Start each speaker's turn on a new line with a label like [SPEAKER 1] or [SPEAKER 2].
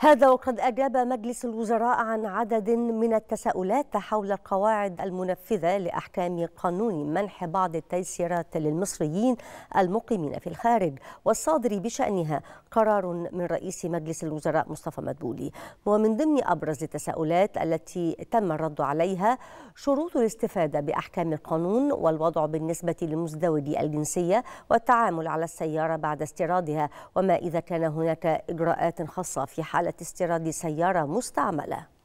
[SPEAKER 1] هذا وقد أجاب مجلس الوزراء عن عدد من التساؤلات حول القواعد المنفذة لأحكام قانون منح بعض التيسيرات للمصريين المقيمين في الخارج. والصادر بشأنها قرار من رئيس مجلس الوزراء مصطفى مدبولي. ومن ضمن أبرز التساؤلات التي تم الرد عليها شروط الاستفادة بأحكام القانون والوضع بالنسبة لمزدوجي الجنسية والتعامل على السيارة بعد استيرادها. وما إذا كان هناك إجراءات خاصة في حالة استيراد سيارة مستعملة.